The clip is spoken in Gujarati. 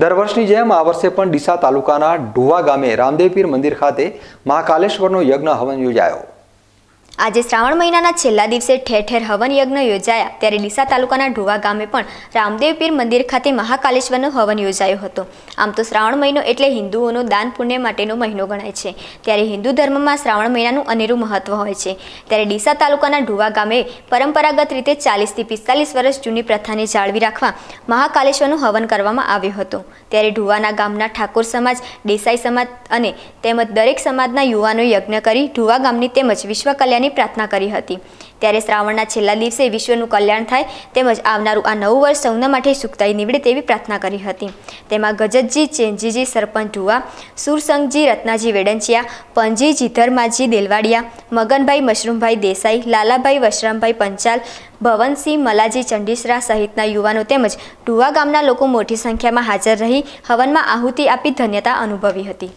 દર વર્ષની જેમ આ વર્ષે પણ ડીસા તાલુકાના ઢુવા ગામે રામદેવપીર મંદિર ખાતે મહાકાલેશ્વરનો યજ્ઞ હવન યોજાયો. આજે શ્રાવણ મહિનાના છેલ્લા દિવસે ઠેર ઠેર હવન યજ્ઞ યોજાયા. ત્યારે ડીસા તાલુકાના ઢુવા ગામે પણ રામદેવ પીર મંદિર ખાતે મહાકાલેશ્વરનો હવન યોજાયો હતો. આમ તો શ્રાવણ મહિનો એટલે હિન્દુઓનો દાન પુણ્ય માટેનો મહિનો ગણાય છે. ત્યારે હિન્દુ ધર્મમાં શ્રાવણ મહિનાનું અનેરું મહત્વ હોય છે. ત્યારે ડીસા તાલુકાના ઢુવા ગામે પરંપરાગત રીતે ચાલીસથી પિસ્તાલીસ વર્ષ જૂની પ્રથાને જાળવી રાખવા મહાકાલેશ્વરનું હવન કરવામાં આવ્યું હતું. ત્યારે ઢુવાના ગામના ઠાકોર સમાજ, દેસાઈ સમાજ અને તેમજ દરેક સમાજના યુવાનો યજ્ઞ કરી ઢુવા ગામની તેમજ વિશ્વ કલ્યાણની પ્રાર્થના કરી હતી. ત્યારે શ્રાવણના છેલ્લા દિવસે વિશ્વનું કલ્યાણ થાય તેમજ આવનારું આ નવું વર્ષ સૌના માટે સુખદાયી નીવડે તેવી પ્રાર્થના કરી હતી. તેમાં ગજતજી ચેનજીજી, સરપંચ ઢુવા સુરસંગજી, રત્નાજી વેડંચિયા, પંજી જીધરમાજી દેલવાડિયા, મગનભાઈ મશરૂમભાઈ દેસાઈ, લાલાભાઈ વશરામભાઈ પંચાલ, ભવનસિંહ મલાજી ચંડીસરા સહિતના યુવાનો તેમજ ઢુવા ગામના લોકો મોટી સંખ્યામાં હાજર રહી હવનમાં આહુતિ આપી ધન્યતા અનુભવી હતી.